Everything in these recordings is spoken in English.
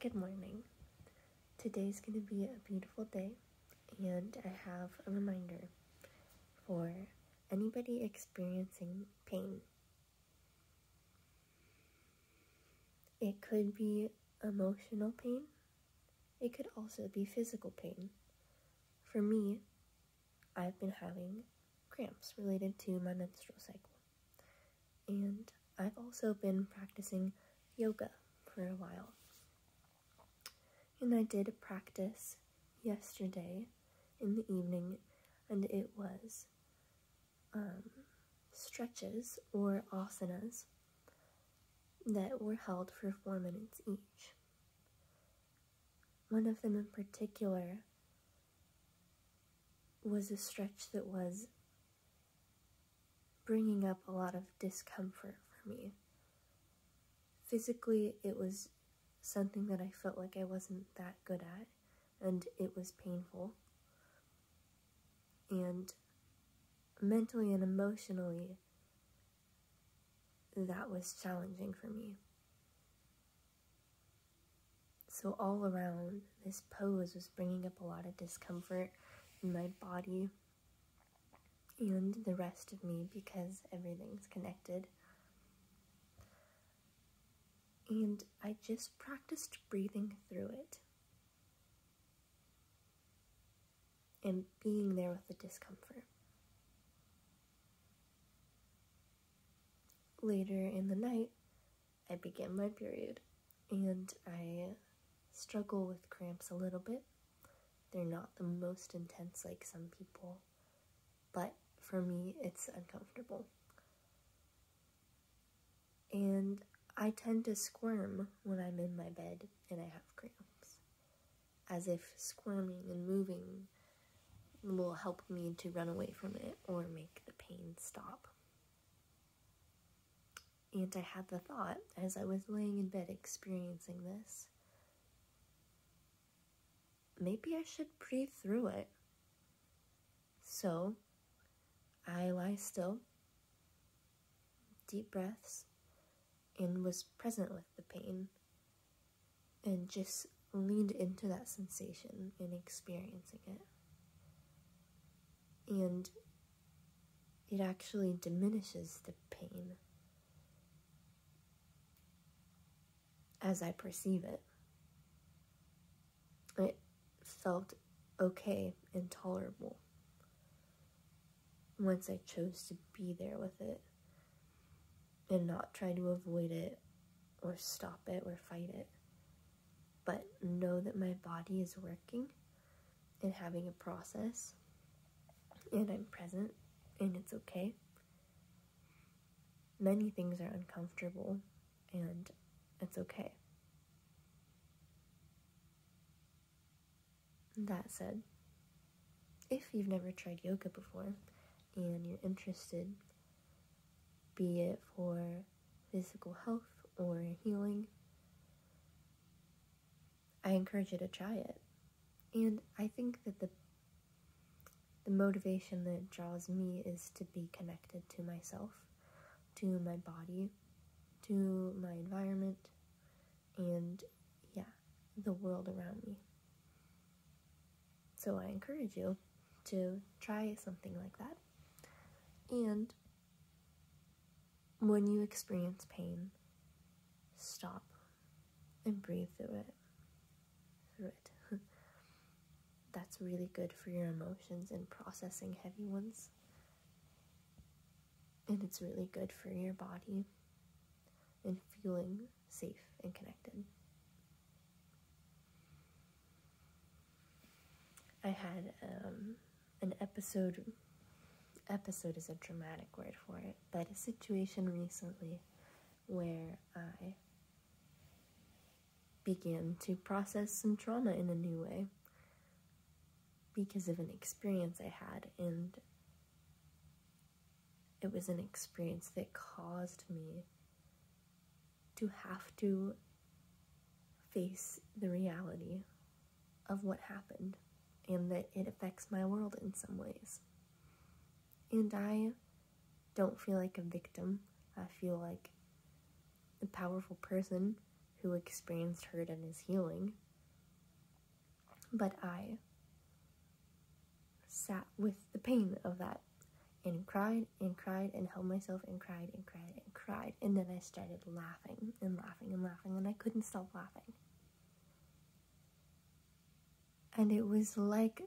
Good morning. Today's going to be a beautiful day, and I have a reminder for anybody experiencing pain. It could be emotional pain, it could also be physical pain. For me, I've been having cramps related to my menstrual cycle, and I've also been practicing yoga for a while. And I did a practice yesterday in the evening, and it was um, stretches or asanas that were held for four minutes each. One of them in particular was a stretch that was bringing up a lot of discomfort for me. Physically, it was something that I felt like I wasn't that good at, and it was painful. And mentally and emotionally, that was challenging for me. So, all around, this pose was bringing up a lot of discomfort in my body and the rest of me because everything's connected. And I just practiced breathing through it and being there with the discomfort. Later in the night, I began my period and I struggle with cramps a little bit. They're not the most intense like some people, but for me, it's uncomfortable. And I tend to squirm when I'm in my bed and I have cramps, as if squirming and moving will help me to run away from it or make the pain stop. And I had the thought as I was laying in bed experiencing this maybe I should breathe through it. So I lie still, deep breaths, and was present with the pain and just leaned into that sensation and experiencing it. And it actually diminishes the pain as I perceive it. It felt okay and tolerable once I chose to be there with it and not try to avoid it or stop it or fight it, but know that my body is working and having a process and I'm present and it's okay. Many things are uncomfortable and it's okay. That said, if you've never tried yoga before and you're interested, be it for physical health or healing, I encourage you to try it. And I think that the the motivation that draws me is to be connected to myself, to my body, to my environment, and yeah, the world around me. So I encourage you to try something like that. And when you experience pain, stop and breathe through it. Through it. That's really good for your emotions and processing heavy ones. And it's really good for your body and feeling safe and connected. I had um, an episode. Episode is a dramatic word for it, but a situation recently where I began to process some trauma in a new way because of an experience I had, and it was an experience that caused me to have to face the reality of what happened and that it affects my world in some ways. And I don't feel like a victim. I feel like a powerful person who experienced hurt and is healing. But I sat with the pain of that and cried and cried and held myself and cried and cried and cried. And then I started laughing and laughing and laughing, and I couldn't stop laughing. And it was like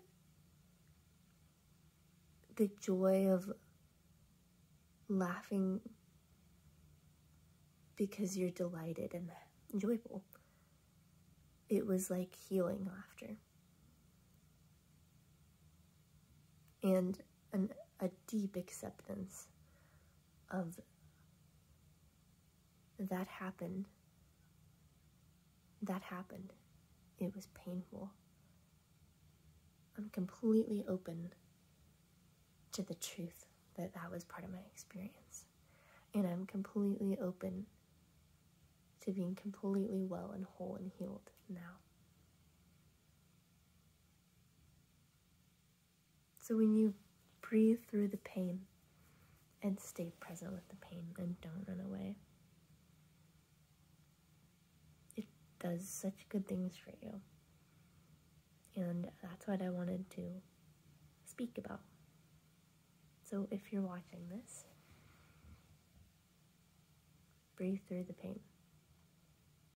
the joy of laughing because you're delighted and joyful. It was like healing laughter. And an, a deep acceptance of that happened. That happened. It was painful. I'm completely open to the truth that that was part of my experience. And I'm completely open to being completely well and whole and healed now. So when you breathe through the pain and stay present with the pain and don't run away, it does such good things for you. And that's what I wanted to speak about. So if you're watching this, breathe through the pain.